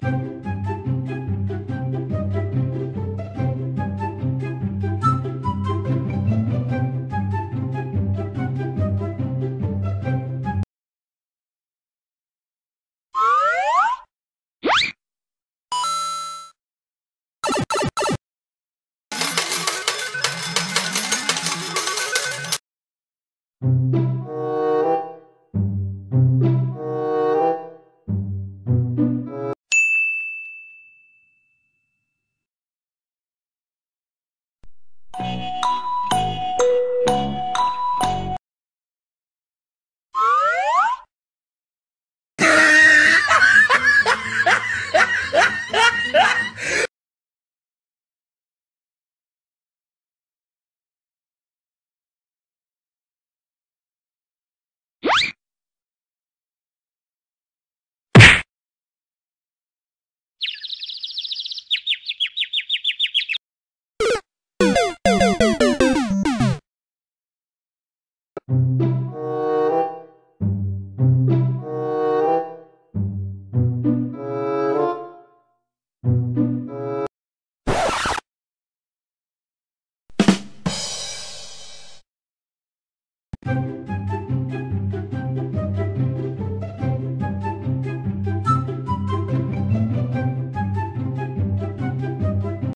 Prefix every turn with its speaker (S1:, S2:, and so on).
S1: Thank you.
S2: Música Thank you.